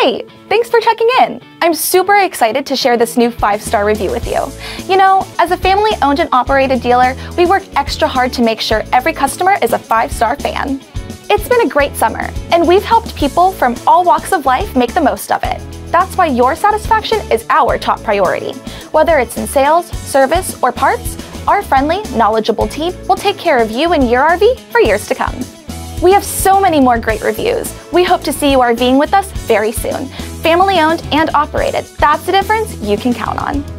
Hey, thanks for checking in. I'm super excited to share this new five star review with you. You know, as a family owned and operated dealer, we work extra hard to make sure every customer is a five star fan. It's been a great summer, and we've helped people from all walks of life make the most of it. That's why your satisfaction is our top priority. Whether it's in sales, service, or parts, our friendly, knowledgeable team will take care of you and your RV for years to come. We have so many more great reviews. We hope to see you RVing with us very soon. Family owned and operated. That's the difference you can count on.